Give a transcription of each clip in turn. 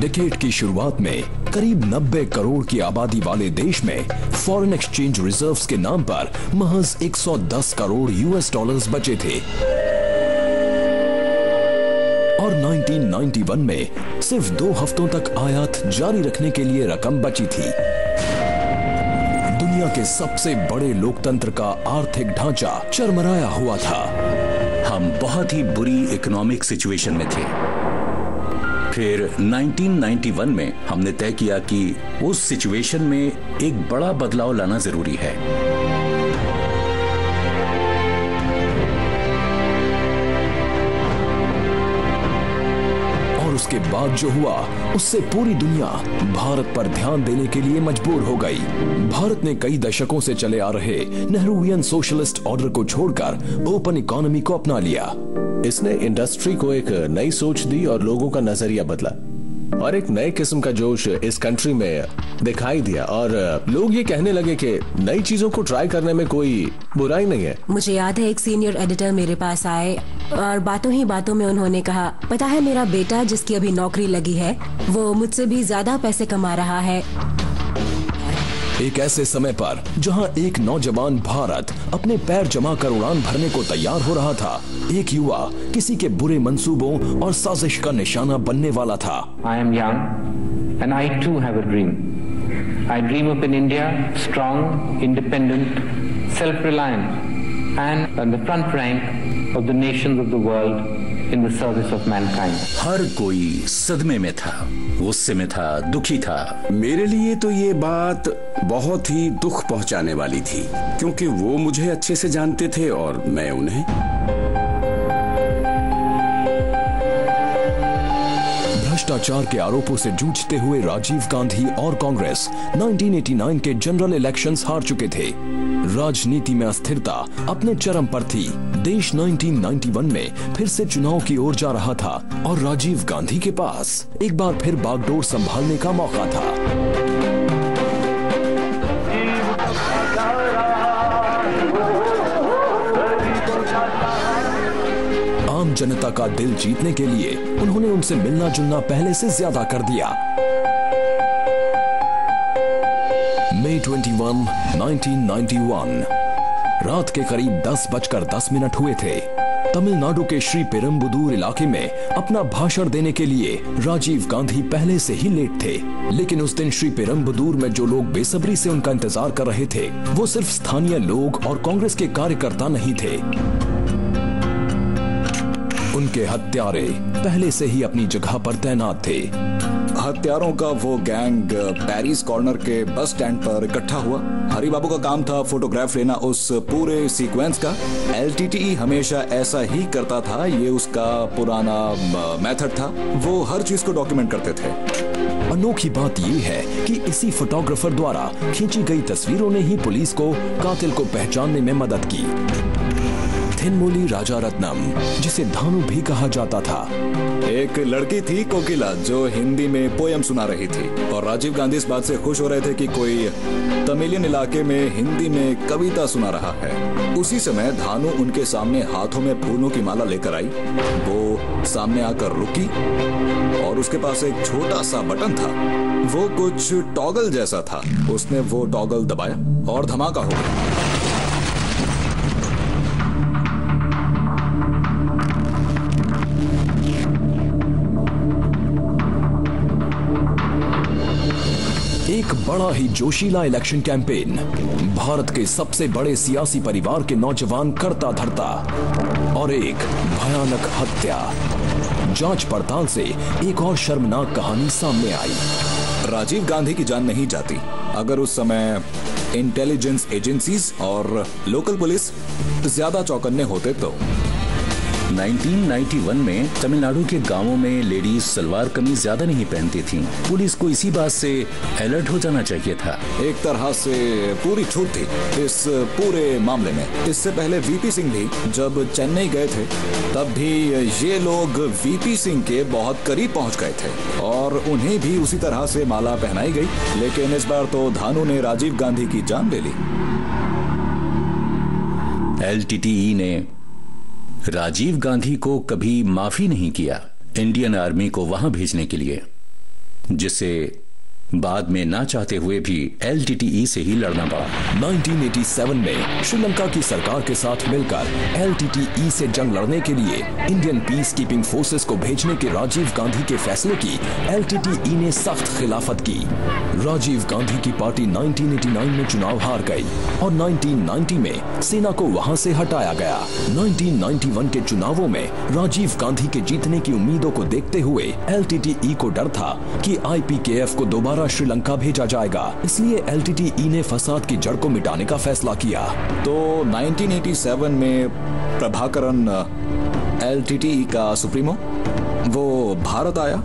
Decade की शुरुआत में करीब 90 करोड़ की आबादी वाले देश में फॉरेन एक्सचेंज रिजर्व्स के नाम पर महज 110 करोड़ यूएस डॉलर्स बचे थे। और 1991 में सिर्फ़ दो हफ्तों तक आयात जारी रखने के लिए रकम बची थी। दुनिया के सबसे बड़े लोकतंत्र का आर्थिक ढांचा चरमराया हुआ था। हम बहुत ही बुरी इकोनॉमिक सिचुएशन में थे। फिर 1991 में हमने तय किया कि उस सिचुएशन में एक बड़ा बदलाव लाना ज़रूरी है। और उसके बाद जो हुआ, उससे पूरी दुनिया भारत पर ध्यान देने के लिए मजबूर हो गई। भारत ने कई दशकों से चले आ रहे नेहरूवियन सोशलिस्ट ऑर्डर को छोड़कर ओपन इकोनॉमी को अपना लिया। इसने इंडस्ट्री को एक नई सोच दी और लोगों का नज़रिया बदला और एक नए किस्म का जोश इस कंट्री में दिखाई दिया। और लोग ये कहने लगे कि नई चीज़ों को ट्राई करने में कोई बुराई नहीं है। मुझे याद है एक सीनियर एडिटर मेरे पास आए और बातों ही बातों में उन्होंने कहा, पता है मेरा बेटा जिसकी अभी नौकरी लगी है, वो मुझसे भी ज़्यादा पैसे कमा रहा है। एक ऐसे समय पर, जहाँ एक नौजवान भारत अपने पैर जमा कर उड़ान भरने को तैयार हो रहा था, एक युवा किसी के बुरे मंसूबों और साजिश का निशाना बनने वाला था। I am young and I too have a dream I dream up in India strong independent self reliance and the front rank of the nation of the world the service of mankind. हर कोई सदमे में था, गुस्से में था, दुखी था मेरे लिए तो ये बात बहुत ही दुख पहुँचाने वाली थी, क्योंकि वो मुझे अच्छे से जानते थे और मैं उन्हें भ्रष्टाचार के आरोपों से जूझते हुए राजीव गांधी और कांग्रेस 1989 के जनरल इलेक्शंस हार चुके थे। राजनीति में अस्थिरता अपने चरम पर थी। देश 1991 में फिर से चुनाव की ओर जा रहा था और राजीव गांधी के पास एक बार फिर बागडोर संभालने का मौका था। जनता का दिल जीतने के लिए उन्होंने उनसे मिलना जुलना पहले से ज़्यादा कर दिया। मई 21, 1991 रात के करीब 10 बजकर 10 मिनट हुए थे। तमिलनाडु के श्री पेरम्बुदूर इलाके में अपना भाषण देने के लिए राजीव गांधी पहले से ही लेट थे। लेकिन उस दिन श्री पेरम्बुदूर में जो लोग बेसब्री से उनका इंतज़ार कर रहे थे वो सिर्फ़ स्थानीय लोग और कांग्रेस के कार्यकर्ता नहीं थे। उनके हत्यारे पहले से ही अपनी जगह पर तैनात थे। हत्यारों का वो गैंग पेरिस कॉर्नर के बस स्टैंड पर इकट्ठा हुआ। हरी बाबू का काम था फोटोग्राफ लेना उस पूरे सीक्वेंस का। एल हमेशा ऐसा ही करता था, ये उसका पुराना मेथड था। वो हर चीज़ को डॉक्यूमेंट करते थे। अनोखी बात यह है कि इसी फोटोग्राफर द्वारा खींची गई तस्वीरों ने ही पुलिस को, कातिल को पहचानने में मदद की। थिनमोली राजा रत्नम जिसे धानु भी कहा जाता था। एक लड़की थी कोकिला, जो हिंदी में पोयम सुना रही थी। और राजीव गांधी इस बात से खुश हो रहे थे कि कोई तमिलियन इलाके में हिंदी में कविता सुना रहा है। उसी समय धानु उनके सामने हाथों में फूलों की माला लेकर आई। वो सामने आकर रुकी, और उसके पास एक छोटा सा बटन था। वो कुछ टॉगल जैसा था। उसने वो टॉगल दबाया, और धमाका हो गया। एक बड़ा ही जोशीला इलेक्शन कैंपेन। भारत के सबसे बड़े सियासी परिवार के नौजवान करता धरता और एक भयानक हत्या। जाँच पड़ताल से एक और शर्मनाक कहानी सामने आई। राजीव गांधी की जान नहीं जाती। अगर उस समय इंटेलिजेंस एजेंसीज और लोकल पुलिस ज़्यादा चौकन्ने होते तो। 1991 में तमिलनाडु के गाँवों में लेडीज़ सलवार कमीज ज़्यादा नहीं पहनती थीं। पुलिस को इसी बात से अलर्ट हो जाना चाहिए था। एक तरह से पूरी छूट थी इस पूरे मामले में। इससे पहले वीपी सिंह भी जब चेन्नई गए थे तब भी ये लोग वीपी सिंह के बहुत करीब पहुँच गए थे और उन्हें भी उसी तरह से माला पहनाई गई। लेकिन इस बार तो धानु ने राजीव गांधी की जान ले ली। एलटीटीई ने राजीव गांधी को कभी माफ़ी नहीं किया। इंडियन आर्मी को वहाँ भेजने के लिए जिसे बाद में ना चाहते हुए भी एलटीटीई से ही लड़ना पड़ा। 1987 में श्रीलंका की सरकार के साथ मिलकर एलटीटीई से जंग लड़ने के लिए इंडियन पीस कीपिंग फोर्सेस को भेजने के राजीव गांधी के फैसले की एल ने सख्त खिलाफत की। राजीव गांधी की पार्टी 1989 में चुनाव हार गई और 1990 में सेना को वहाँ से हटाया गया। 1991 के चुनावों में राजीव गांधी के जीतने की उम्मीदों को देखते हुए एलटीटीई को डर था कि आईपीकेएफ को दोबारा दोबारा श्रीलंका भेजा जाएगा। इसलिए एलटीटीई ने फसाद की जड़ को मिटाने का फैसला किया। तो 1987 में प्रभाकरन एल का सुप्रीमो, वो भारत आया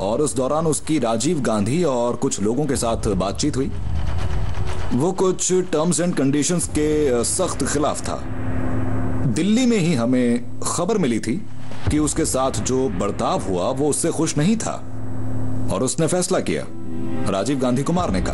और उस दौरान उसकी राजीव गांधी और कुछ लोगों के साथ बातचीत हुई। वो कुछ टर्म्स एंड कंडीशंस के सख्त खिलाफ था। दिल्ली में ही हमें खबर मिली थी कि उसके साथ जो बर्ताव हुआ वो उससे खुश नहीं था और उसने फैसला किया। राजीव गांधी को मारने का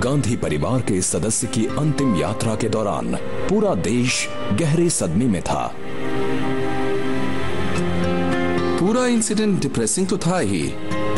गांधी परिवार के सदस्य की अंतिम यात्रा के दौरान पूरा देश गहरे सदमे में था। पूरा इंसिडेंट डिप्रेसिंग तो था ही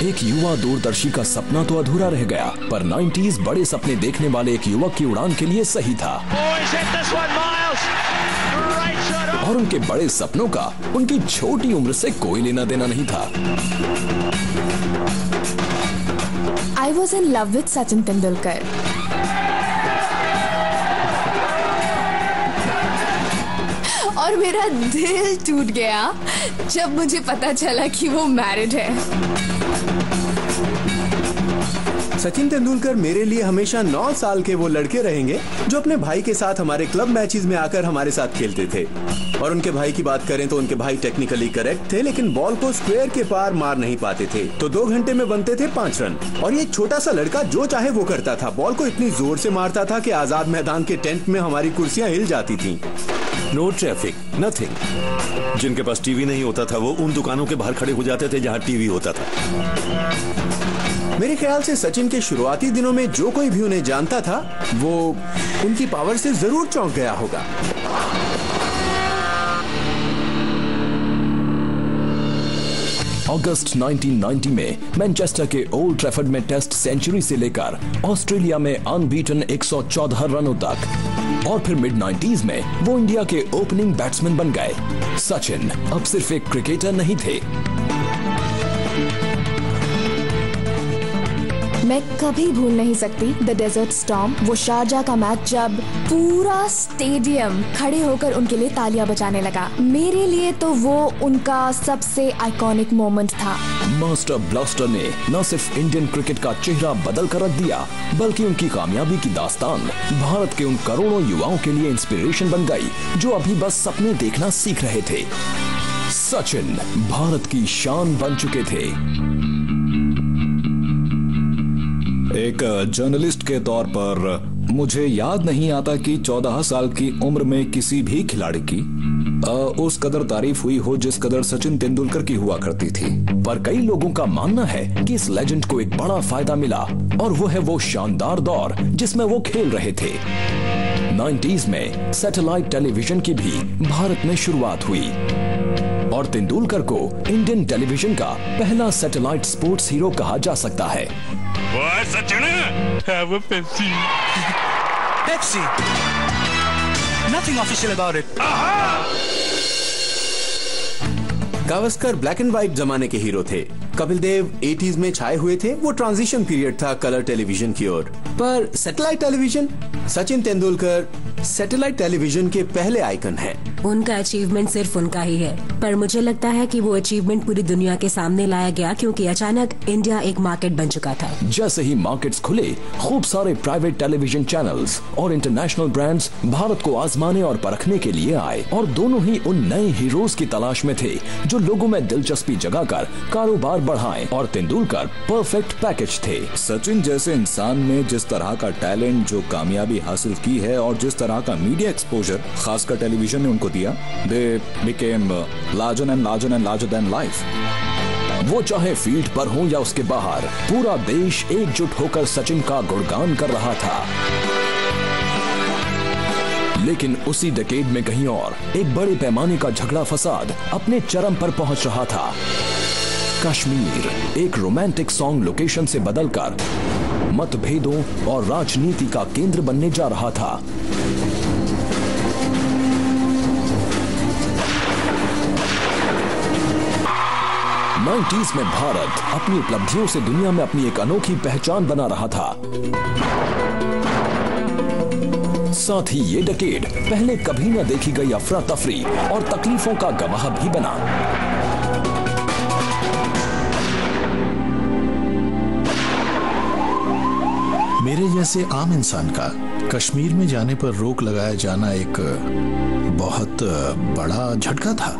एक युवा दूरदर्शी का सपना तो अधूरा रह गया पर 90s बड़े सपने देखने वाले एक युवक की उड़ान के लिए सही था। और उनके बड़े सपनों का उनकी छोटी उम्र से कोई लेना देना नहीं था। I was in love with Sachin Tendulkar और मेरा दिल टूट गया जब मुझे पता चला कि वो मैरिड है। सचिन तेंदुलकर मेरे लिए हमेशा नौ साल के वो लड़के रहेंगे जो अपने भाई के साथ हमारे क्लब मैचेस में आकर हमारे साथ खेलते थे। और उनके भाई की बात करें तो उनके भाई टेक्निकली करेक्ट थे, लेकिन बॉल को स्क्वायर के पार मार नहीं पाते थे। तो दो घंटे में बनते थे पाँच रन। और ये छोटा सा लड़का जो चाहे वो करता था। बॉल को इतनी ज़ोर से मारता था कि आज़ाद मैदान के टेंट में हमारी कुर्सियाँ हिल जाती थी। नो ट्रैफ़िक नथिंग जिनके पास टीवी नहीं होता था, वो उन दुकानों के बाहर खड़े हो जाते थे जहाँ टीवी होता था। मेरे ख्याल से सचिन के शुरुआती दिनों में जो कोई भी उन्हें जानता था, वो उनकी पावर से ज़रूर चौंक गया होगा। अगस्त 1990 में मैनचेस्टर के ओल्ड ट्रैफर्ड में टेस्ट सेंचुरी से लेकर ऑस्ट्रेलिया में अनबीटन 114 रनों तक। और फिर मिड 90s में वो इंडिया के ओपनिंग बैट्समैन बन गए। सचिन अब सिर्फ़ एक क्रिकेटर नहीं थे। मैं कभी भूल नहीं सकती द डेजर्ट स्टॉर्म वो शारजा का मैच जब पूरा स्टेडियम खड़े होकर उनके लिए तालियाँ बजाने लगा। मेरे लिए तो वो उनका सबसे आइकॉनिक मोमेंट था। मास्टर ब्लास्टर ने न सिर्फ़ इंडियन क्रिकेट का चेहरा बदल कर रख दिया, बल्कि उनकी कामयाबी की दास्तान भारत के उन करोड़ों युवाओं के लिए इंस्पिरेशन बन गई, जो अभी बस सपने देखना सीख रहे थे। सचिन भारत की शान बन चुके थे। एक जर्नलिस्ट के तौर पर मुझे याद नहीं आता कि 14 साल की उम्र में किसी भी खिलाड़ी की अ, उस कदर तारीफ़ हुई हो जिस कदर सचिन तेंदुलकर की हुआ करती थी। पर कई लोगों का मानना है कि इस लेजेंड को एक बड़ा फ़ायदा मिला और वो है वो शानदार दौर जिसमें वो खेल रहे थे। 90s में सैटेलाइट टेलीविज़न की भी भारत में शुरुआत हुई। और तेंदुलकर को इंडियन टेलीविज़न का पहला सैटेलाइट स्पोर्ट्स हीरो कहा जा सकता है। Boy, Sachin, have a Pepsi. Pepsi. Nothing official about it. Aha! Gavaskar black and white जमाने के हीरो थे कपिल देव 80s में छाए हुए थे वो ट्रांजिशन पीरियड था कलर टेलीविज़न की ओर। पर satellite television Sachin Tendulkar satellite television के पहले आइकन हैं। उनका अचीवमेंट सिर्फ़ उनका ही है। पर मुझे लगता है कि वो अचीवमेंट पूरी दुनिया के सामने लाया गया क्योंकि अचानक इंडिया एक मार्केट बन चुका था। जैसे ही मार्केट्स खुले खूब सारे प्राइवेट टेलीविज़न चैनल्स और इंटरनेशनल ब्रांड्स भारत को आजमाने और परखने के लिए आए और दोनों ही उन नए हीरोज की तलाश में थे जो लोगों में दिलचस्पी जगाकर कारोबार बढ़ाएँ। और तेंदुलकर परफेक्ट पैकेज थे। सचिन जैसे इंसान ने जिस तरह का टैलेंट जो कामयाबी हासिल की है और जिस तरह का मीडिया एक्सपोजर खासकर टेलीविज़न ने उनको दिया they became larger and larger and larger than life वो चाहे फ़ील्ड पर हो या उसके बाहर, पूरा देश एकजुट होकर सचिन का गुणगान कर रहा था। लेकिन उसी डेकेड में कहीं और, एक बड़े पैमाने का झगड़ा फसाद अपने चरम पर पहुँच रहा था। कश्मीर, एक रोमांटिक सॉन्ग लोकेशन से बदलकर मतभेदों और राजनीति का केंद्र बनने जा रहा था। नाइन्टीज में भारत अपनी उपलब्धियों से दुनिया में अपनी एक अनोखी पहचान बना रहा था। साथ ही ये डकेड पहले कभी न देखी गई अफरा तफरी और तकलीफों का गवाह भी बना। मेरे जैसे आम इंसान का कश्मीर में जाने पर रोक लगाया जाना एक बहुत बड़ा झटका था।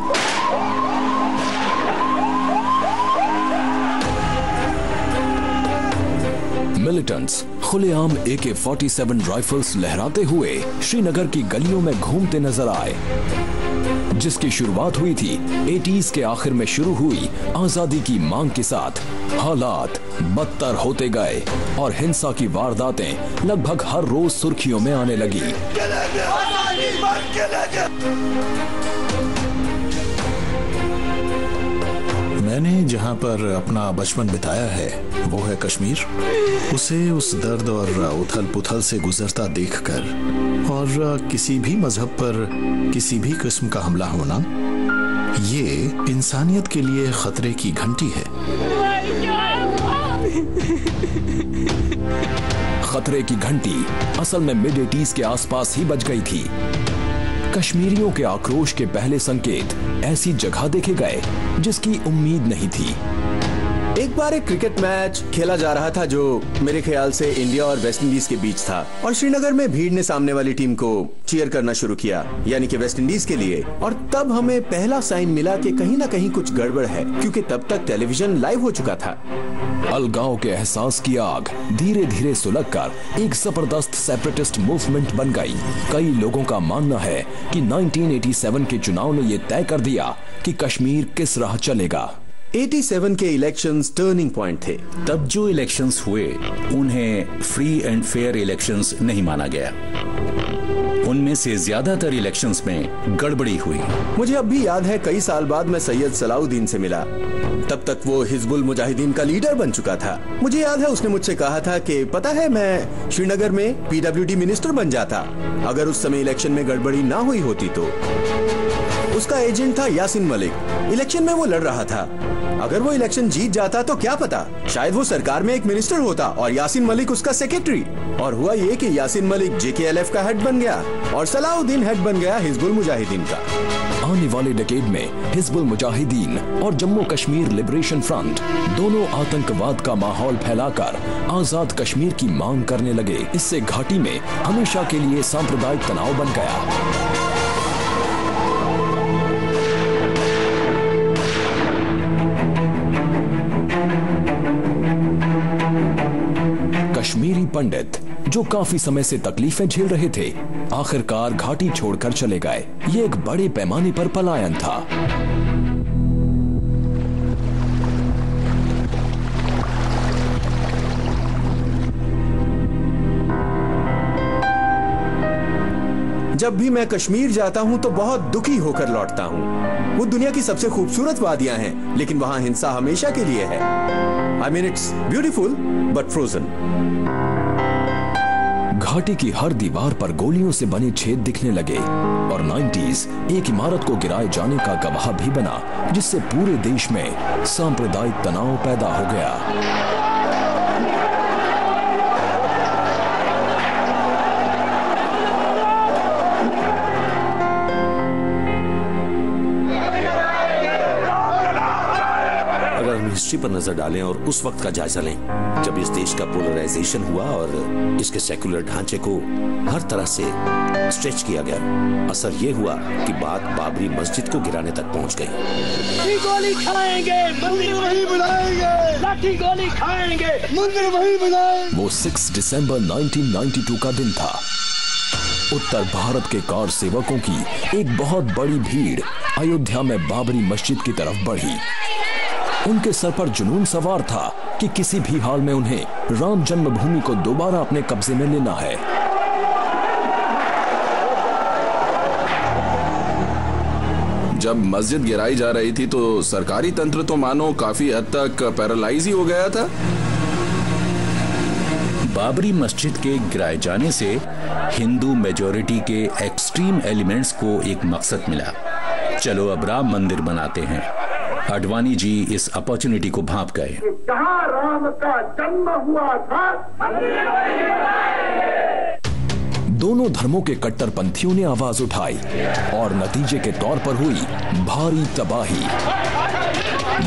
मिलिटेंट्स, खुलेआम ए के फोर्टी सेवन राइफल्स लहराते हुए श्रीनगर की गलियों में घूमते नज़र आए। जिसकी शुरुआत हुई थी एटीज के आखिर में शुरू हुई आज़ादी की मांग के साथ। हालात बदतर होते गए और हिंसा की वारदातें लगभग हर रोज सुर्खियों में आने लगी। मैंने जहाँ पर अपना बचपन बिताया है, वो है कश्मीर। उसे उस दर्द और उथल पुथल से गुजरता देखकर, और किसी भी मज़हब पर किसी भी किस्म का हमला होना, ये इंसानियत के लिए खतरे की घंटी है। खतरे की घंटी असल में मिड एटीज के आसपास ही बज गई थी। कश्मीरियों के आक्रोश के पहले संकेत ऐसी जगह देखे गए जिसकी उम्मीद नहीं थी। एक बार एक क्रिकेट मैच खेला जा रहा था जो मेरे ख्याल से इंडिया और वेस्ट इंडीज के बीच था। और श्रीनगर में भीड़ ने सामने वाली टीम को चीयर करना शुरू किया, यानी कि वेस्ट इंडीज के लिए। और तब हमें पहला साइन मिला कि कहीं ना कहीं कुछ गड़बड़ है, क्योंकि तब तक टेलीविज़न लाइव हो चुका था। अलगाव के एहसास की आग धीरे धीरे सुलग कर एक ज़बरदस्त सेपरेटिस्ट मूवमेंट बन गई। कई लोगों का मानना है कि 1987 के चुनाव ने यह तय कर दिया कि कश्मीर किस राह चलेगा। 87 के इलेक्शंस टर्निंग पॉइंट थे। तब जो इलेक्शंस हुए, उन्हें फ्री एंड फेयर इलेक्शंस नहीं माना गया। उनमें से ज़्यादातर इलेक्शंस में गड़बड़ी हुई। मुझे अब भी याद है, कई साल बाद मैं सैयद सलाउद्दीन से मिला। तब तक वो हिजबुल मुजाहिदीन का लीडर बन चुका था। मुझे याद है, उसने मुझसे कहा था कि, पता है, मैं श्रीनगर में पीडब्ल्यूडी मिनिस्टर बन जाता। अगर उस समय इलेक्शन में गड़बड़ी ना हुई होती तो। उसका एजेंट था यासिन मलिक। इलेक्शन में वो लड़ रहा था। अगर वो इलेक्शन जीत जाता तो क्या पता? शायद वो सरकार में एक मिनिस्टर होता और यासिन मलिक उसका सेक्रेटरी। और हुआ ये कि यासिन मलिक जेकेएलएफ का हेड बन गया। और सलाउद्दीन हेड बन गया हिजबुल मुजाहिदीन का। आने वाले डेकेड में हिजबुल मुजाहिदीन और जम्मू कश्मीर लिबरेशन फ्रंट दोनों आतंकवाद का माहौल फैलाकर आज़ाद कश्मीर की मांग करने लगे। इससे घाटी में हमेशा के लिए सांप्रदायिक तनाव बन गया। कश्मीरी पंडित जो काफ़ी समय से तकलीफें झेल रहे थे, आखिरकार घाटी छोड़कर चले गए। ये एक बड़े पैमाने पर पलायन था। जब भी मैं कश्मीर जाता हूँ तो बहुत दुखी होकर लौटता हूँ। वो दुनिया की सबसे खूबसूरत वादियाँ हैं, लेकिन वहाँ हिंसा हमेशा के लिए है। I mean it's beautiful but frozen घाटी की हर दीवार पर गोलियों से बने छेद दिखने लगे और 90s एक इमारत को गिराए जाने का गवाह भी बना, जिससे पूरे देश में सांप्रदायिक तनाव पैदा हो गया। हिस्ट्री पर नज़र डालें और उस वक्त का जायजा लें। जब इस देश का पोलराइजेशन हुआ और इसके सेक्युलर ढांचे को हर तरह से स्ट्रेच किया गया असर ये हुआ कि बात बाबरी मस्जिद को गिराने तक पहुँच गई। गोली खाएँगे मंदिर वही बनाएँगे लाठी गोली खाएँगे मंदिर वही बनाएँगे वो 6 दिसंबर 1992 का दिन था। उत्तर भारत के कार सेवकों की एक बहुत बड़ी भीड़ अयोध्या में बाबरी मस्जिद की तरफ़ बढ़ी। उनके सर पर जुनून सवार था कि किसी भी हाल में उन्हें राम जन्मभूमि को दोबारा अपने कब्जे में लेना है। जब मस्जिद गिराई जा रही थी तो सरकारी तंत्र तो मानो काफ़ी हद तक पैरालाइज ही हो गया था। बाबरी मस्जिद के गिराए जाने से हिंदू मेजोरिटी के एक्सट्रीम एलिमेंट्स को एक मकसद मिला। चलो अब राम मंदिर बनाते हैं। अडवाणी जी इस अपॉर्चुनिटी को भाप गए। कहा राम का जन्म हुआ था दोनों धर्मों के कट्टरपंथियों ने आवाज़ उठाई और नतीजे के तौर पर हुई भारी तबाही।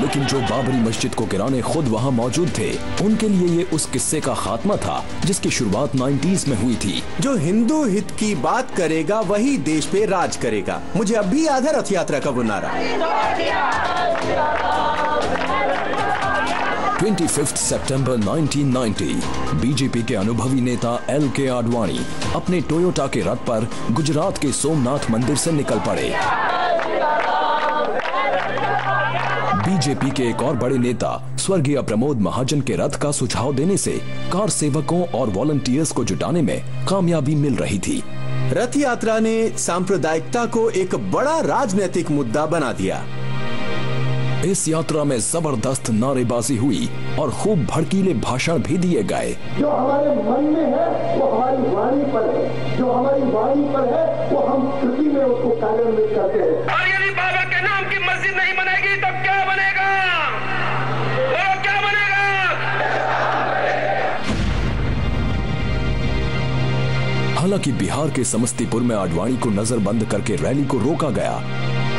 लेकिन जो बाबरी मस्जिद को गिराने खुद वहाँ मौजूद थे उनके लिए ये उस किस्से का खात्मा था जिसकी शुरुआत 90s में हुई थी। जो हिंदू हित की बात करेगा वही देश पे राज करेगा। मुझे अब भी याद है रथ यात्रा का वो नारा। 25 सितंबर 1990 बीजेपी के अनुभवी नेता एल के आडवाणी अपने टोयोटा के रथ पर गुजरात के सोमनाथ मंदिर से निकल पड़े। बीजेपी के एक और बड़े नेता, स्वर्गीय प्रमोद महाजन के रथ का सुझाव देने से कार सेवकों और वॉलंटियर्स को जुटाने में कामयाबी मिल रही थी। रथ यात्रा ने सांप्रदायिकता को एक बड़ा राजनीतिक मुद्दा बना दिया। इस यात्रा में ज़बरदस्त नारेबाजी हुई और खूब भड़कीले भाषण भी दिए गए। जो हमारे मन में है वो हमारी वाणी पर है। जो हमारी वाणी पर है वो हम कृति में उसको कार्यान्वित करते हैं। और यदि बाबा के नाम की मस्जिद नहीं बनेगी तो क्या बनेगा? बोलो क्या बनेगा? हालाँकि बिहार के समस्तीपुर में आडवाणी को नजरबंद करके रैली को रोका गया।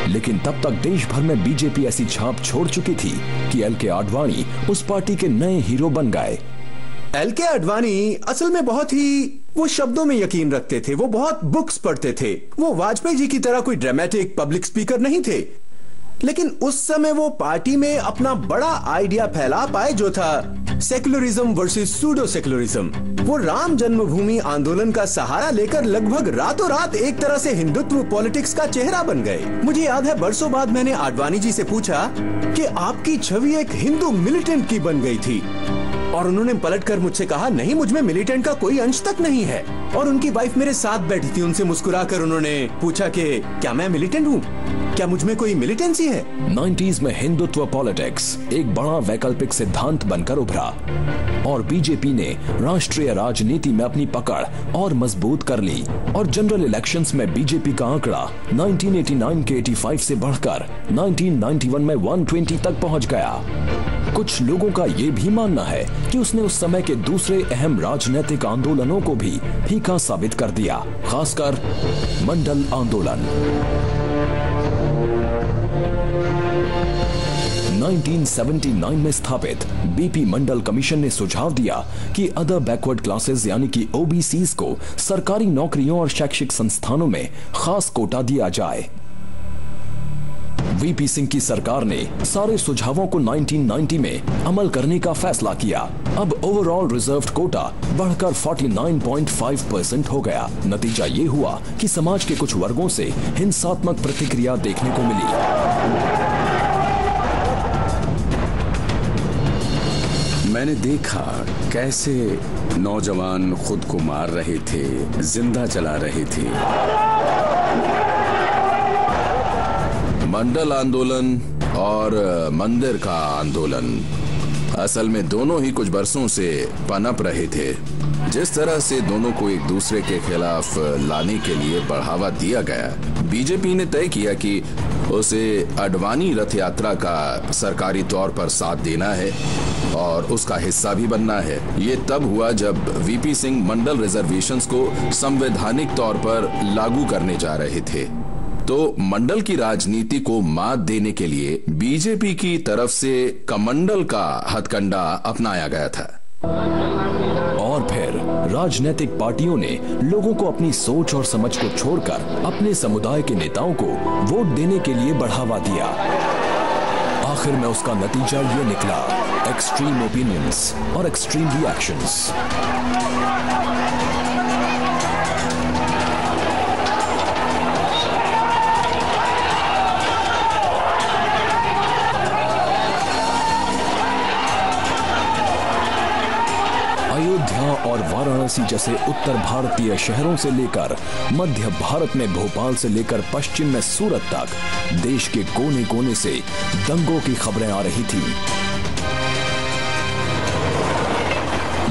लेकिन तब तक देश भर में बीजेपी ऐसी छाप छोड़ चुकी थी कि एल के आडवाणी उस पार्टी के नए हीरो बन गए। एल के आडवाणी असल में बहुत ही, वो शब्दों में यकीन रखते थे, वो बहुत बुक्स पढ़ते थे। वो वाजपेयी जी की तरह कोई ड्रामेटिक पब्लिक स्पीकर नहीं थे। लेकिन उस समय वो पार्टी में अपना बड़ा आइडिया फैला पाए जो था सेकुलरिज्म वर्सेस सूडो सेक्युलरिज्म वो राम जन्मभूमि आंदोलन का सहारा लेकर लगभग रातों रात एक तरह से हिंदुत्व पॉलिटिक्स का चेहरा बन गए। मुझे याद है, बरसों बाद मैंने आडवाणी जी से पूछा कि आपकी छवि एक हिंदू मिलिटेंट की बन गई थी। और उन्होंने पलट कर मुझसे कहा, नहीं, मुझमें मिलिटेंट का कोई अंश तक नहीं है। और उनकी वाइफ मेरे साथ बैठी थी, उनसे मुस्कुराकर उन्होंने पूछा कि, क्या मैं मिलिटेंट हूँ? क्या मुझमें कोई मिलिटेंसी है? 90s में हिंदुत्व पॉलिटिक्स एक बड़ा वैकल्पिक सिद्धांत बनकर उभरा। और बीजेपी ने राष्ट्रीय राजनीति में अपनी पकड़ और मज़बूत कर ली। और जनरल इलेक्शंस में बीजेपी का आंकड़ा 1989 के 85 से बढ़कर 1991 में 120 तक पहुँच गया। कुछ लोगों का ये भी मानना है कि उसने उस समय के दूसरे अहम राजनीतिक आंदोलनों को भी फीका साबित कर दिया, खासकर मंडल आंदोलन। 1979 में स्थापित बीपी मंडल कमीशन ने सुझाव दिया कि अदर बैकवर्ड क्लासेस यानी कि ओबीसी को सरकारी नौकरियों और शैक्षिक संस्थानों में खास कोटा दिया जाए। वीपी सिंह की सरकार ने सारे सुझावों को 1990 में अमल करने का फैसला किया। अब ओवरऑल रिजर्व्ड कोटा बढ़कर 49.5 परसेंट हो गया। नतीजा ये हुआ कि समाज के कुछ वर्गों से हिंसात्मक प्रतिक्रिया देखने को मिली। मैंने देखा कैसे नौजवान खुद को मार रहे थे, ज़िंदा जला रहे थे। मंडल आंदोलन और मंदिर का आंदोलन। असल में दोनों ही कुछ बरसों से पनप रहे थे। जिस तरह से दोनों को एक दूसरे के खिलाफ लाने के लिए बढ़ावा दिया गया, बीजेपी ने तय किया कि उसे अडवाणी रथ यात्रा का सरकारी तौर पर साथ देना है और उसका हिस्सा भी बनना है। ये तब हुआ जब वीपी सिंह मंडल रिजर्वेशंस को संवैधानिक तौर पर लागू करने जा रहे थे। तो मंडल की राजनीति को मात देने के लिए बीजेपी की तरफ़ से कमंडल का हथकंडा अपनाया गया था। और फिर राजनीतिक पार्टियों ने लोगों को अपनी सोच और समझ को छोड़कर अपने समुदाय के नेताओं को वोट देने के लिए बढ़ावा दिया। आखिर में उसका नतीजा ये निकला एक्सट्रीम ओपिनियंस और एक्सट्रीम रिएक्शंस वाराणसी जैसे उत्तर भारतीय शहरों से लेकर मध्य भारत में भोपाल से लेकर पश्चिम में सूरत तक, देश के कोने कोने से दंगों की खबरें आ रही थी।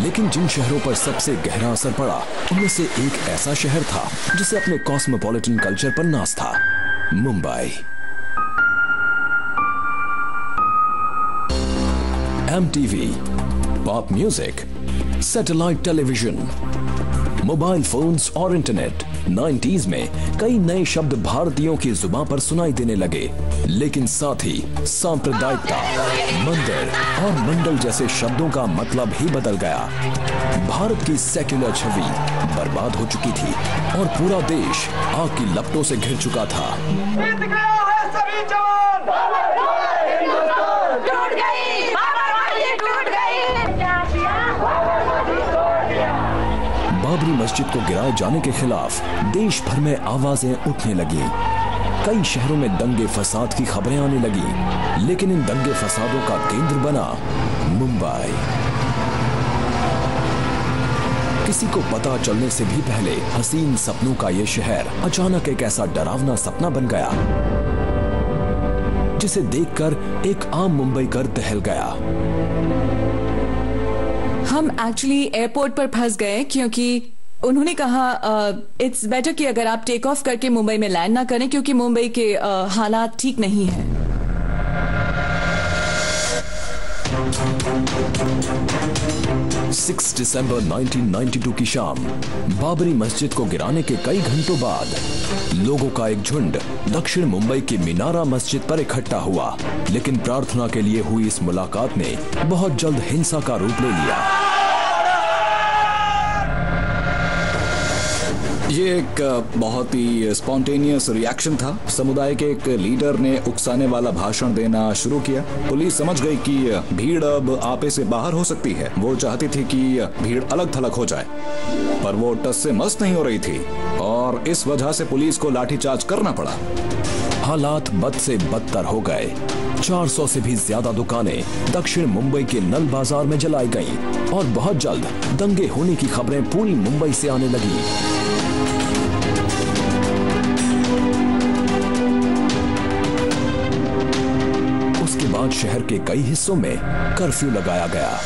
लेकिन जिन शहरों पर सबसे गहरा असर पड़ा, उनमें से एक ऐसा शहर था, जिसे अपने कॉस्मोपॉलिटन कल्चर पर नाज था, Mumbai. M TV pop music satellite television mobile phones और इंटरनेट 90s में कई नए शब्द भारतीयों की ज़ुबान पर सुनाई देने लगे लेकिन साथ ही सांप्रदायिकता मंदिर और मंडल जैसे शब्दों का मतलब ही बदल गया भारत की सेक्युलर छवि बर्बाद हो चुकी थी और पूरा देश आग की लपटों से घिर चुका था बाबरी मस्जिद को गिराए जाने के खिलाफ देश भर में आवाज़ें उठने लगी। कई शहरों में दंगे फसाद की खबरें आने लगी, लेकिन इन दंगे फसादों का केंद्र बना मुंबई। किसी को पता चलने से भी पहले हसीन सपनों का यह शहर अचानक एक ऐसा डरावना सपना बन गया, जिसे देखकर एक आम मुंबई कर दहल गया। हम एक्चुअली एयरपोर्ट पर फंस गए, क्योंकि उन्होंने कहा इट्स बेटर कि अगर आप टेक ऑफ़ करके मुंबई में लैंड ना करें क्योंकि मुंबई के uh, हालात ठीक नहीं है. 6 दिसंबर 1992 की शाम बाबरी मस्जिद को गिराने के कई घंटों बाद लोगों का एक झुंड दक्षिण मुंबई की मीनारा मस्जिद पर इकट्ठा हुआ। लेकिन प्रार्थना के लिए हुई इस मुलाकात ने बहुत जल्द हिंसा का रूप ले लिया। ये एक बहुत ही स्पॉन्टेनियस रिएक्शन था। समुदाय के एक लीडर ने उकसाने वाला भाषण देना शुरू किया। पुलिस समझ गई कि भीड़ अब आपे से बाहर हो सकती है। वो चाहती थी कि भीड़ अलग थलग हो जाए। पर वो टस से मस्त नहीं हो रही थी और इस वजह से पुलिस को लाठीचार्ज करना पड़ा। हालात बद से बदतर हो गए। 400 से भी ज़्यादा दुकानें दक्षिण मुंबई के नल बाज़ार में जलाई गईं और बहुत जल्द दंगे होने की खबरें पूरी मुंबई से आने लगी। बाद शहर के कई हिस्सों में कर्फ्यू लगाया गया।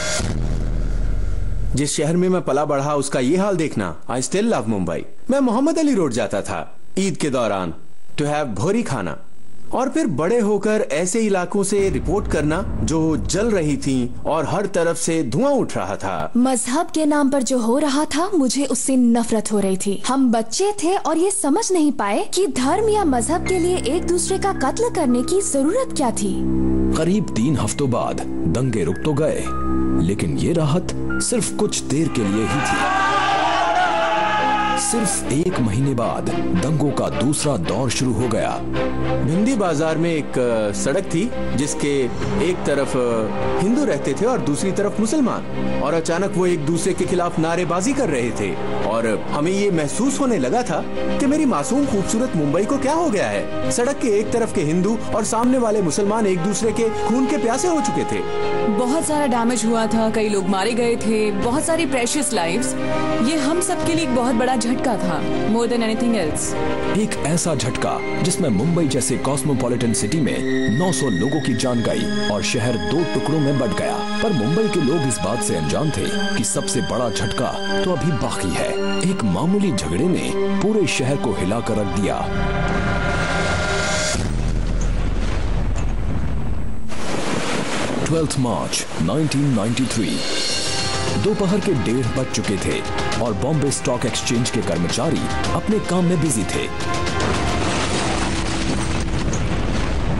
जिस शहर में मैं पला बढ़ा, उसका ये हाल देखना। आई स्टिल लव मुंबई मैं मोहम्मद अली रोड जाता था। ईद के दौरान। टू हैव भोरी खाना। और फिर बड़े होकर ऐसे इलाकों से रिपोर्ट करना जो जल रही थी और हर तरफ़ से धुआँ उठ रहा था। मज़हब के नाम पर जो हो रहा था मुझे उससे नफरत हो रही थी। हम बच्चे थे और ये समझ नहीं पाए कि धर्म या मज़हब के लिए एक दूसरे का कत्ल करने की ज़रूरत क्या थी। करीब तीन हफ्तों बाद दंगे रुक तो गए लेकिन ये राहत सिर्फ़ कुछ देर के लिए ही थी। सिर्फ़ एक महीने बाद दंगों का दूसरा दौर शुरू हो गया। भिंडी बाज़ार में एक सड़क थी, जिसके एक तरफ़ हिंदू रहते थे और दूसरी तरफ़ मुसलमान। और अचानक वो एक दूसरे के खिलाफ नारेबाजी कर रहे थे। और हमें ये महसूस होने लगा था कि मेरी मासूम खूबसूरत मुंबई को क्या हो गया है? सड़क के एक तरफ़ के हिंदू और सामने वाले मुसलमान एक दूसरे के खून के प्यासे हो चुके थे। बहुत सारा डैमेज हुआ था, कई लोग मारे गए थे, बहुत सारी प्रेशियस लाइफ ये हम सब के लिए एक बहुत बड़ा झटका था मोर देन एनीथिंग एल्स एक ऐसा झटका, जिसमें मुंबई जैसे कॉस्मोपॉलिटन सिटी में 900 लोगों की जान गई और शहर दो टुकड़ों में बट गया। पर मुंबई के लोग इस बात से अनजान थे कि सबसे बड़ा झटका तो अभी बाकी है। एक मामूली झगड़े ने पूरे शहर को हिला कर रख दिया। 12 मार्च 1993 दोपहर के डेढ़ बज चुके थे। और बॉम्बे स्टॉक एक्सचेंज के कर्मचारी अपने काम में बिज़ी थे।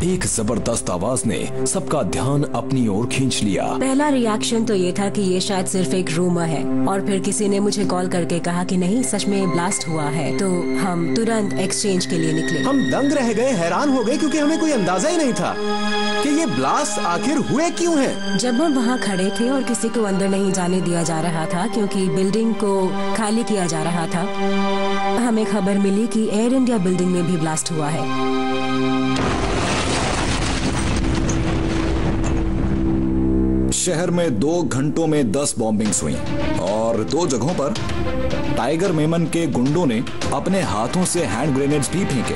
एक ज़बरदस्त आवाज़ ने सबका ध्यान अपनी ओर खींच लिया। पहला रिएक्शन तो ये था कि ये शायद सिर्फ़ एक रूमर है। और फिर किसी ने मुझे कॉल करके कहा कि नहीं सच में ब्लास्ट हुआ है। तो हम तुरंत एक्सचेंज के लिए निकले। हम दंग रह गए हैरान हो गए क्योंकि हमें कोई अंदाज़ा ही नहीं था कि ये ब्लास्ट आखिर हुए क्यों हैं। जब हम वहाँ खड़े थे और किसी को अंदर नहीं जाने दिया जा रहा था क्योंकि बिल्डिंग को खाली किया जा रहा था हमें खबर मिली कि एयर इंडिया बिल्डिंग में भी ब्लास्ट हुआ है। शहर में दो घंटों में दस बॉम्बिंग्स हुई और दो जगहों पर टाइगर मेमन के गुंडों ने अपने हाथों से हैंड ग्रेनेड्स भी फेंके।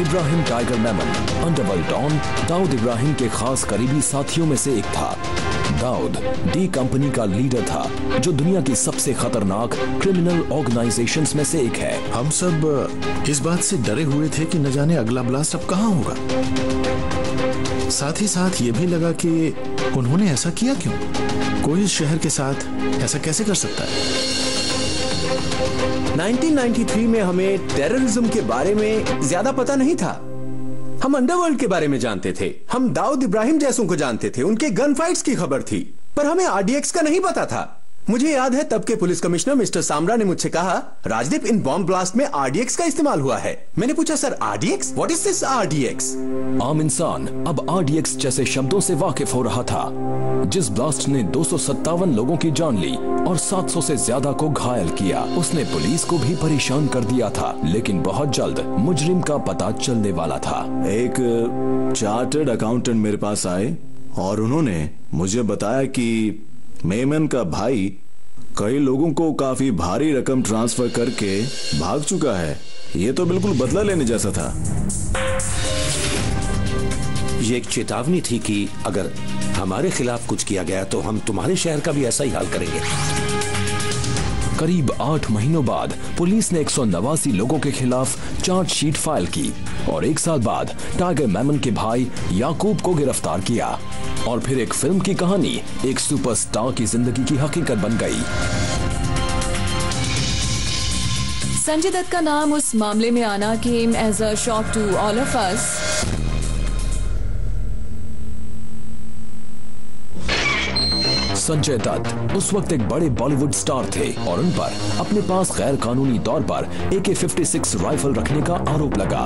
Ibrahim tiger Memon underworld don Dawood Ibrahim के खास करीबी साथियों में से एक था। दाऊद डी कंपनी का लीडर था जो दुनिया की सबसे खतरनाक क्रिमिनल ऑर्गेनाइजेशंस में से एक है। हम सब इस बात से डरे हुए थे कि न जाने अगला ब्लास्ट अब कहाँ होगा। साथ ही साथ ये भी लगा कि उन्होंने ऐसा किया क्यों? कोई इस शहर के साथ ऐसा कैसे कर सकता है? 1993 में हमें टेररिज्म के बारे में ज़्यादा पता नहीं था। हम अंडरवर्ल्ड के बारे में जानते थे। हम दाऊद इब्राहिम जैसों को जानते थे। उनके गन फाइट्स की खबर थी। पर हमें आरडीएक्स का नहीं पता था। मुझे याद है तब के पुलिस कमिश्नर मिस्टर सामरा ने मुझसे कहा राजदीप इन बॉम्ब ब्लास्ट में आरडीएक्स का इस्तेमाल हुआ है। मैंने पूछा sir RDX what is this RDX आम इंसान अब आरडीएक्स जैसे शब्दों से वाकिफ हो रहा था जिस ब्लास्ट ने दो सौ सत्तावन लोगों की जान ली और 700 से ज़्यादा को घायल किया। उसने पुलिस को भी परेशान कर दिया था लेकिन बहुत जल्द मुजरिम का पता चलने वाला था। एक चार्टर्ड अकाउंटेंट मेरे पास आए और उन्होंने मुझे बताया कि मेमन का भाई कई लोगों को काफ़ी भारी रकम ट्रांसफ़र करके भाग चुका है। ये तो बिल्कुल बदला लेने जैसा था। ये एक चेतावनी थी कि अगर हमारे खिलाफ कुछ किया गया तो हम तुम्हारे शहर का भी ऐसा ही हाल करेंगे। करीब आठ महीनों बाद पुलिस ने एक सौ नवासी लोगों के खिलाफ चार्जशीट फ़ाइल की और एक साल बाद टाइगर मैमन के भाई याकूब को गिरफ़्तार किया और फिर एक फ़िल्म की कहानी एक सुपरस्टार की ज़िंदगी की हकीकत बन गई। संजय दत्त का नाम उस मामले में आना came as a shock to all of us. Sanjay Dutt. उस वक्त एक बड़े बॉलीवुड स्टार थे और उन पर अपने पास गैर कानूनी तौर पर ए के फिफ्टी सिक्स राइफल रखने का आरोप लगा।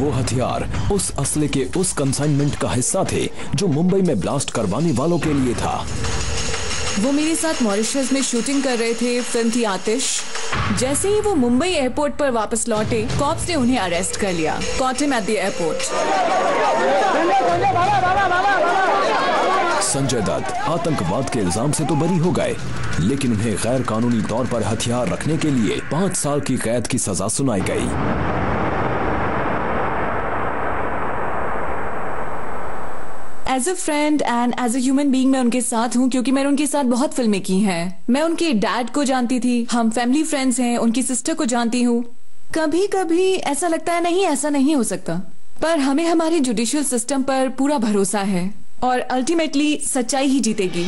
वो हथियार उस असले के उस कंसाइनमेंट का हिस्सा थे जो मुंबई में ब्लास्ट करवाने वालों के लिए था। वो मेरे साथ मॉरिशस में शूटिंग कर रहे थे, फ़िल्म थी आतिश। जैसे ही वो मुंबई एयरपोर्ट पर वापस लौटे कॉप्स ने उन्हें अरेस्ट कर लिया। Caught at the airport Sanjay Dutt, आतंकवाद के इल्ज़ाम से तो बरी हो गए, लेकिन उन्हें गैर कानूनी तौर पर हथियार रखने के लिए पाँच साल की कैद की सजा सुनाई गई। As a friend and as a human being मैं उनके साथ हूँ क्योंकि मैंने उनके साथ बहुत फ़िल्में की हैं। मैं उनके डैड को जानती थी, हम फैमिली फ्रेंड्स हैं, उनकी सिस्टर को जानती हूँ। कभी कभी ऐसा लगता है, नहीं, ऐसा नहीं हो सकता। पर हमें हमारे जुडिशियल सिस्टम पर पूरा भरोसा है और अल्टीमेटली सच्चाई ही जीतेगी।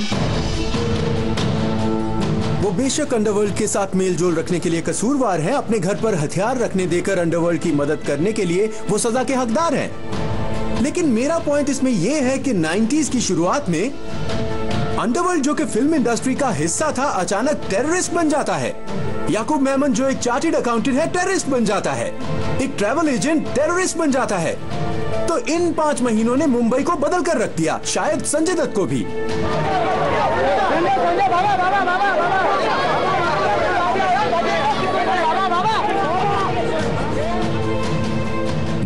वो बेशक अंडरवर्ल्ड के साथ मेल जोल रखने के लिए कसूरवार है, अपने घर पर हथियार रखने देकर अंडरवर्ल्ड की मदद करने के लिए वो सजा के हकदार हैं। लेकिन मेरा पॉइंट इसमें यह है कि 90s की शुरुआत में अंडरवर्ल्ड जो कि फ़िल्म इंडस्ट्री का हिस्सा था, अचानक टेररिस्ट बन जाता है। याकूब मेमन जो एक चार्टेड अकाउंटेंट है टेररिस्ट बन जाता है। एक ट्रैवल एजेंट टेररिस्ट बन जाता है। तो इन पाँच महीनों ने मुंबई को बदल कर रख दिया, शायद संजय दत्त को भी।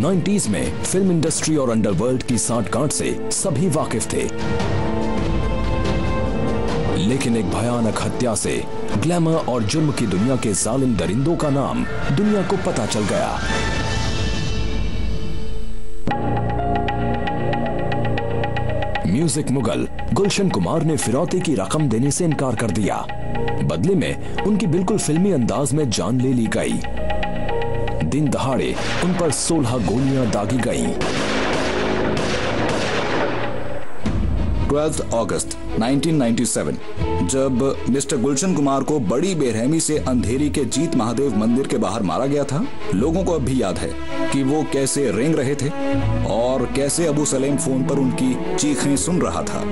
90s में फ़िल्म इंडस्ट्री और अंडरवर्ल्ड की साठ गांठ से सभी वाकिफ थे। लेकिन एक भयानक हत्या से ग्लैमर और जुर्म की दुनिया के जालिम दरिंदों का नाम दुनिया को पता चल गया। म्यूज़िक मुगल गुलशन कुमार ने फिरौती की रकम देने से इनकार कर दिया। बदले में उनकी बिल्कुल फिल्मी अंदाज में जान ले ली गई। दिन दहाड़े उन पर सोलह गोलियाँ दागी गईं। ट्वेल्थ अगस्त 1997 जब मिस्टर गुलशन कुमार को बड़ी बेरहमी से अंधेरी के जीत महादेव मंदिर के बाहर मारा गया था, लोगों को अब भी याद है कि वो कैसे रेंग रहे थे और कैसे अबू सलेम फ़ोन पर उनकी चीखें सुन रहा था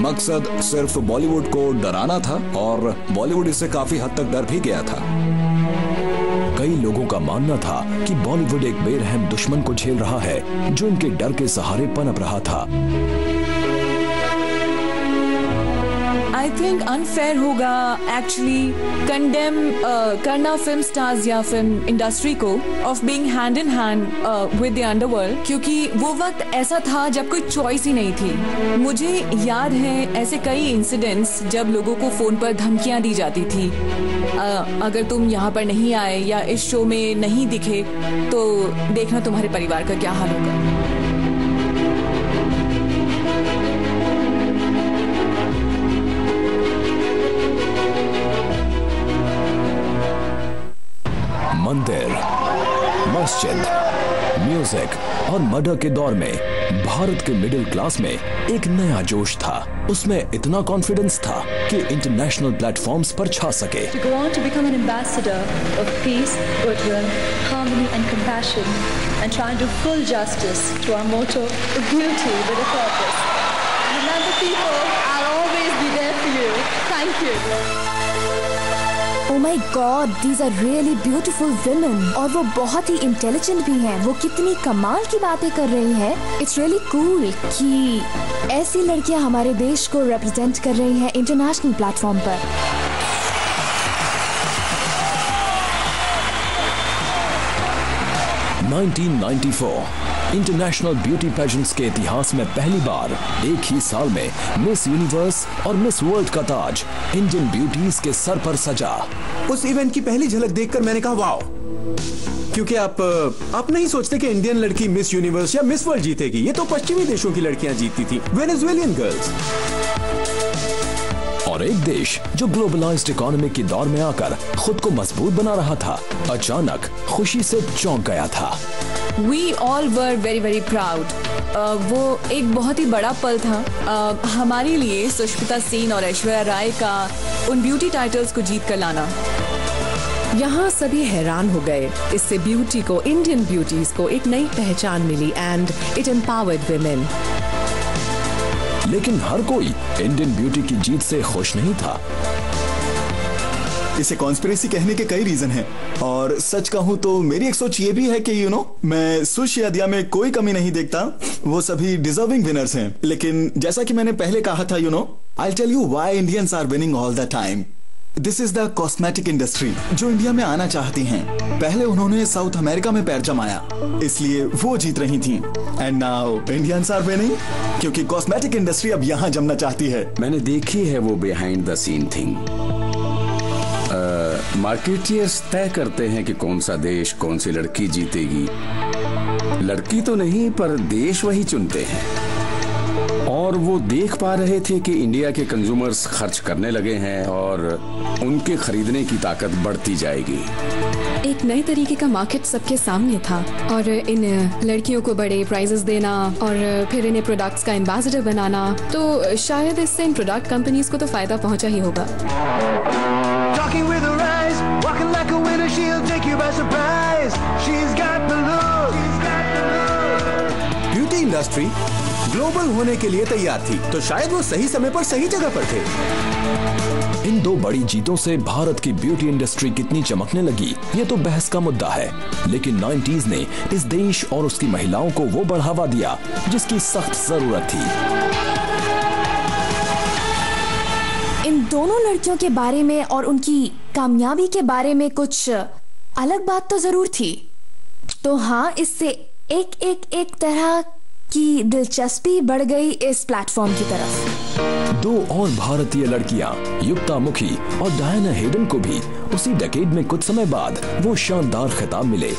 मकसद सिर्फ़ बॉलीवुड को डराना था और बॉलीवुड इससे काफ़ी हद तक डर भी गया था कई लोगों का मानना था कि बॉलीवुड एक बेरहम दुश्मन को झेल रहा है, जो इनके डर के सहारे पनप रहा था। आई थिंक अनफेयर होगा एक्चुअली कंडेम करना फ़िल्म स्टार्स या फ़िल्म इंडस्ट्री को of being hand in hand with the underworld क्योंकि वो वक्त ऐसा था जब कोई चॉइस ही नहीं थी। मुझे याद है ऐसे कई इंसिडेंट्स जब लोगों को फ़ोन पर धमकियाँ दी जाती थी। Uh, अगर तुम यहाँ पर नहीं आए या इस शो में नहीं दिखे तो देखना तुम्हारे परिवार का क्या हाल होगा। मंदिर, मस्जिद म्यूज़िक और मर्डर के दौर में भारत के मिडिल क्लास में एक नया जोश था। उसमें इतना कॉन्फिडेंस था कि इंटरनेशनल प्लेटफॉर्म्स पर छा सके। ओ my god these are really beautiful women. और वो बहुत ही इंटेलिजेंट भी हैं. वो कितनी कमाल की बातें कर रही हैं. इट्स रियली कूल कि ऐसी लड़कियाँ हमारे देश को रिप्रेजेंट कर रही हैं इंटरनेशनल प्लेटफॉर्म पर. 1994 इंटरनेशनल ब्यूटी पेजेंट्स के इतिहास में पहली बार एक ही साल में मिस यूनिवर्स और मिस वर्ल्ड का ताज इंडियन ब्यूटीज के सर पर सजा। उस इवेंट की पहली झलक देखकर मैंने कहा वाओ! क्योंकि आप आप नहीं सोचते कि इंडियन लड़की मिस यूनिवर्स या मिस वर्ल्ड जीतेगी। ये तो पश्चिमी देशों की लड़कियाँ जीतती थी वेनेजुएलियन गर्ल्स और एक देश जो ग्लोबलाइज्ड इकोनॉमी के दौर में आकर खुद को मज़बूत बना रहा था अचानक खुशी से चौंक गया था। We all were very very proud वो एक बहुत ही बड़ा पल था। Uh, हमारे लिए सुष्मिता सेन और ऐश्वर्या राय का उन ब्यूटी टाइटल्स को जीत कर लाना। यहाँ सभी हैरान हो गए। इससे ब्यूटी को इंडियन ब्यूटीज को एक नई पहचान मिली एंड इट एम्पावर्ड वुमेन लेकिन हर कोई इंडियन ब्यूटी की जीत से खुश नहीं था। इसे कॉन्स्पिरेसी कहने के कई रीजन हैं। और सच कहूँ तो मेरी एक सोच ये भी है कि यू नो मैं सुश या दिया में कोई कमी नहीं देखता। वो सभी डिजर्विंग विनर्स हैं। लेकिन जैसा कि मैंने पहले कहा था you know I tell you why Indians are winning all the time this is the cosmetic industry जो इंडिया में आना चाहती हैं। पहले उन्होंने साउथ अमेरिका में पैर जमाया। इसलिए वो जीत रही थी। And now Indians are winning क्योंकि कॉस्मेटिक इंडस्ट्री अब यहाँ जमना चाहती है। मैंने देखी है वो behind the scene thing marketeers तय करते हैं कि कौन सा देश कौन सी लड़की जीतेगी। लड़की तो नहीं, पर देश वही चुनते हैं। और वो देख पा रहे थे कि इंडिया के कंज्यूमर्स खर्च करने लगे हैं और उनके खरीदने की ताकत बढ़ती जाएगी। एक नए तरीके का मार्केट सबके सामने था और इन लड़कियों को बड़े प्राइजेस देना और फिर इन्हें प्रोडक्ट्स का एम्बेसडर बनाना तो शायद इससे इन प्रोडक्ट कंपनीज़ को तो फ़ायदा पहुँचा ही होगा। Talking with her eyes, walking like a winner, she'll take you by surprise. She's got the look. She's got the look. Beauty industry global होने के लिए तैयार थी तो शायद वो सही समय पर सही जगह पर थे इन दो बड़ी जीतों से भारत की ब्यूटी इंडस्ट्री कितनी चमकने लगी ये तो बहस का मुद्दा है लेकिन 90s ने इस देश और उसकी महिलाओं को वो बढ़ावा दिया जिसकी सख्त ज़रूरत थी इन दोनों लड़कियों के बारे में और उनकी कामयाबी के बारे में कुछ अलग बात तो ज़रूर थी तो हाँ इससे एक एक एक तरह की दिलचस्पी बढ़ गई इस प्लेटफॉर्म की तरफ़ दो और भारतीय लड़कियाँ, युक्ता मुखी और डायना हेडन को भी उसी डेकेड में कुछ समय बाद वो शानदार खिताब मिले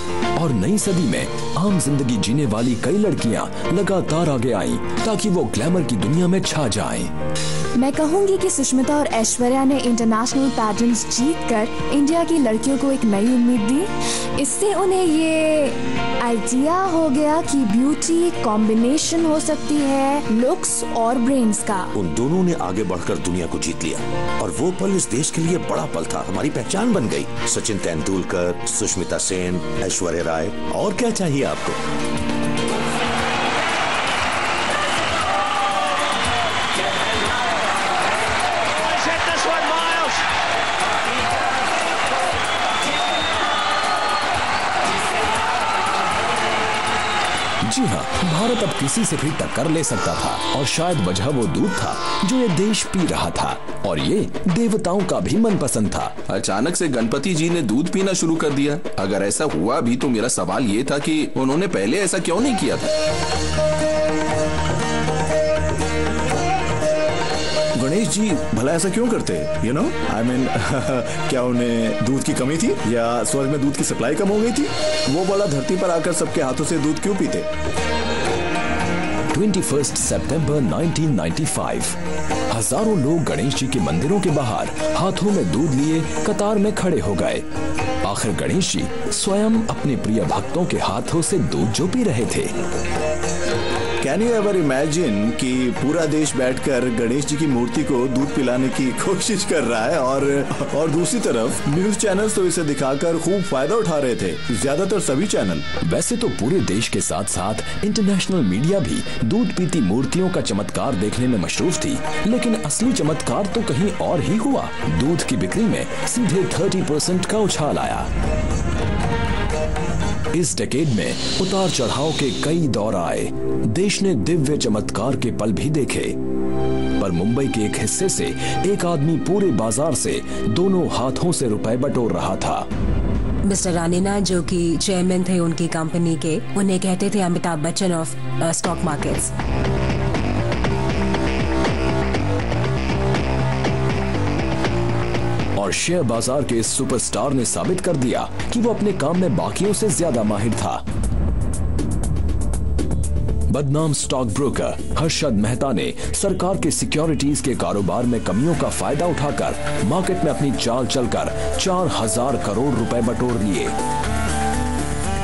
और नई सदी में आम ज़िंदगी जीने वाली कई लड़कियाँ लगातार आगे आईं ताकि वो ग्लैमर की दुनिया में छा जाएँ। मैं कहूँगी कि सुष्मिता और ऐश्वर्या ने इंटरनेशनल पैजेंट्स जीतकर इंडिया की लड़कियों को एक नई उम्मीद दी। इससे उन्हें ये आइडिया हो गया कि ब्यूटी कॉम्बिनेशन हो सकती है लुक्स और ब्रेन्स का। उन दोनों ने आगे बढ़कर दुनिया को जीत लिया और वो पल इस देश के लिए बड़ा पल था। हमारी पहचान बन गई। सचिन तेंदुलकर, सुष्मिता सेन, ऐश्वर्या राय, और क्या चाहिए आपको? जी हाँ भारत अब किसी से भी टक्कर ले सकता था और शायद वजह वो दूध था जो ये देश पी रहा था। और ये देवताओं का भी मन पसंद था। अचानक से गणपति जी ने दूध पीना शुरू कर दिया। अगर ऐसा हुआ भी तो मेरा सवाल ये था कि उन्होंने पहले ऐसा क्यों नहीं किया था? गणेश जी, भला ऐसा क्यों करते? यू नो आई मीन क्या उन्हें दूध की कमी थी? या स्वर्ग में दूध की सप्लाई कम हो गई थी? वो बड़ा धरती पर आकर सबके हाथों से दूध क्यों पीते? 21 सितंबर 1995 हज़ारों लोग गणेश जी के मंदिरों के बाहर हाथों में दूध लिए कतार में खड़े हो गए। आखिर गणेश जी स्वयं अपने प्रिय भक्तों के हाथों से दूध जो पी रहे थे। कैन यू एवर इमेजिन कि पूरा देश बैठकर गणेश जी की मूर्ति को दूध पिलाने की कोशिश कर रहा है और और दूसरी तरफ़ न्यूज़ चैनल्स तो इसे दिखाकर खूब फ़ायदा उठा रहे थे, ज़्यादातर सभी चैनल वैसे तो पूरे देश के साथ साथ इंटरनेशनल मीडिया भी दूध पीती मूर्तियों का चमत्कार देखने में मशरूफ थी, लेकिन असली चमत्कार तो कहीं और ही हुआ। दूध की बिक्री में सीधे 30 परसेंट का उछाल आया। इस डेकेड में उतार चढ़ाव के कई दौर आए। देश ने दिव्य चमत्कार के पल भी देखे। पर मुंबई के एक हिस्से से एक आदमी पूरे बाज़ार से दोनों हाथों से रुपए बटोर रहा था। मिस्टर रानीना जो कि चेयरमैन थे उनकी कंपनी के, उन्हें कहते थे Amitabh Bachchan of stock markets. और शेयर बाज़ार के सुपरस्टार ने साबित कर दिया कि वो अपने काम में बाकियों से ज़्यादा माहिर था। बदनाम स्टॉक ब्रोकर हर्षद मेहता ने सरकार के सिक्योरिटीज के कारोबार में कमियों का फ़ायदा उठाकर मार्केट में अपनी चाल चलकर चार हज़ार करोड़ रुपए बटोर लिए।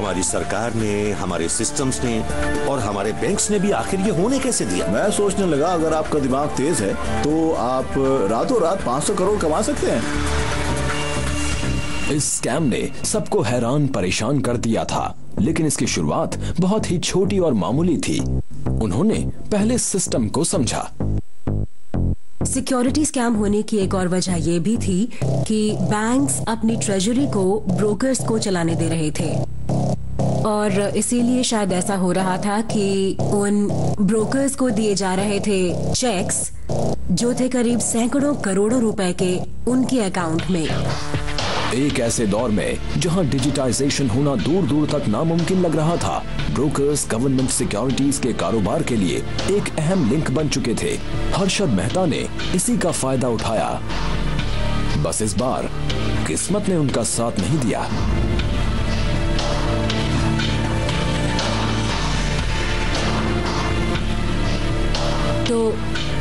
हमारी सरकार ने हमारे सिस्टम्स ने और हमारे बैंक्स ने भी आखिर ये होने कैसे दिया? मैं सोचने लगा अगर आपका दिमाग तेज है तो आप रातों रात 500 करोड़ कमा सकते हैं। इस स्कैम ने सबको हैरान परेशान कर दिया था लेकिन इसकी शुरुआत बहुत ही छोटी और मामूली थी। उन्होंने पहले सिस्टम को समझा। सिक्योरिटी स्कैम होने की एक और वजह यह भी थी कि बैंक्स अपनी ट्रेजरी को ब्रोकर्स को चलाने दे रहे थे। और इसीलिए शायद ऐसा हो रहा था कि उन ब्रोकर्स को दिए जा रहे थे चेक्स जो थे करीब सैकड़ों करोड़ों रुपए के उनके अकाउंट में। एक ऐसे दौर में जहाँ डिजिटाइजेशन होना दूर दूर तक नामुमकिन लग रहा था ब्रोकर्स गवर्नमेंट सिक्योरिटीज के कारोबार के लिए एक अहम लिंक बन चुके थे। हर्षद मेहता ने इसी का फ़ायदा उठाया। बस इस बार किस्मत ने उनका साथ नहीं दिया। तो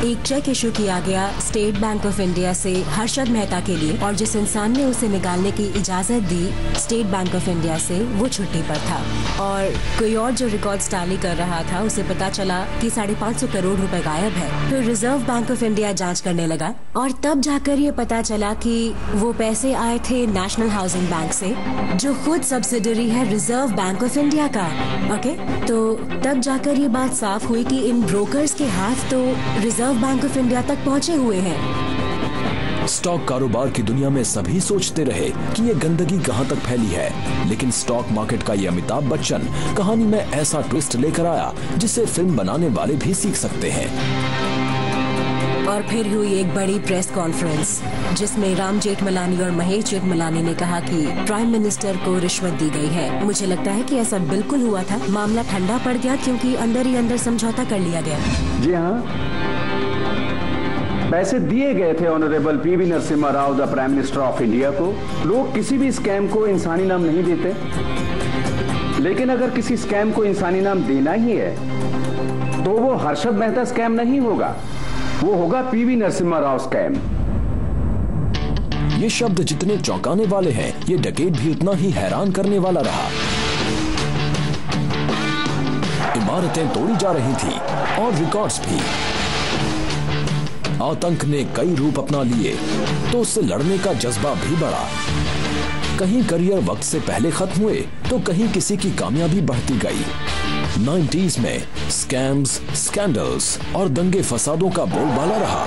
एक चेक इशू किया गया स्टेट बैंक ऑफ़ इंडिया से हर्षद मेहता के लिए और जिस इंसान ने उसे निकालने की इजाज़त दी, स्टेट बैंक ऑफ़ इंडिया से वो छुट्टी पर था। और कोई और जो रिकॉर्ड्स टाली कर रहा था, उसे पता चला कि साढ़े पाँच सौ करोड़ रुपए गायब है। फिर रिज़र्व बैंक ऑफ़ इंडिया जाँच करने लगा और तब जाकर ये पता चला कि वो पैसे आए थे नेशनल हाउसिंग बैंक से, जो खुद सब्सिडरी है रिज़र्व बैंक ऑफ़ इंडिया का। ओके तो तब जाकर ये बात साफ़ हुई कि इन ब्रोकर्स के हाथ तो रिज़र्व बैंक ऑफ़ इंडिया तक पहुँचे हुए हैं। स्टॉक कारोबार की दुनिया में सभी सोचते रहे कि ये गंदगी कहाँ तक फैली है। लेकिन स्टॉक मार्केट का ये अमिताभ बच्चन कहानी में ऐसा ट्विस्ट लेकर आया जिसे फ़िल्म बनाने वाले भी सीख सकते हैं। और फिर हुई एक बड़ी प्रेस कॉन्फ्रेंस जिसमें राम जेठमलानी और महेश जेठमलानी ने कहा कि प्राइम मिनिस्टर को रिश्वत दी गई है। मुझे लगता है कि ऐसा बिल्कुल हुआ था। मामला ठंडा पड़ गया क्योंकि अंदर ही अंदर समझौता कर लिया गया। जी हाँ। पैसे दिए गए थे honourable PV Narasimha Rao, the prime minister of India को। लोग किसी भी स्कैम को इंसानी नाम नहीं देते। लेकिन अगर किसी स्कैम को इंसानी नाम देना ही है तो वो हर्षद मेहता स्कैम नहीं होगा। वो होगा पीवी नरसिम्हा राव स्कैम। ये शब्द जितने चौंकाने वाले हैं, ये डकेट भी उतना ही हैरान करने वाला रहा। इमारतें तोड़ी जा रही थी और रिकॉर्ड्स भी। आतंक ने कई रूप अपना लिए तो उससे लड़ने का जज्बा भी बढ़ा। कहीं करियर वक्त से पहले खत्म हुए तो कहीं किसी की कामयाबी बढ़ती गई। 90s में स्कैम्स, स्कैंडल्स और दंगे फसादों का बोलबाला रहा।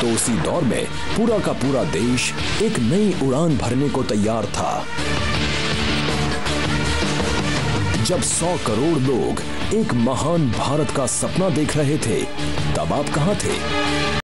तो उसी दौर में पूरा का पूरा देश एक नई उड़ान भरने को तैयार था। जब 100 करोड़ लोग एक महान भारत का सपना देख रहे थे। तब आप कहाँ थे?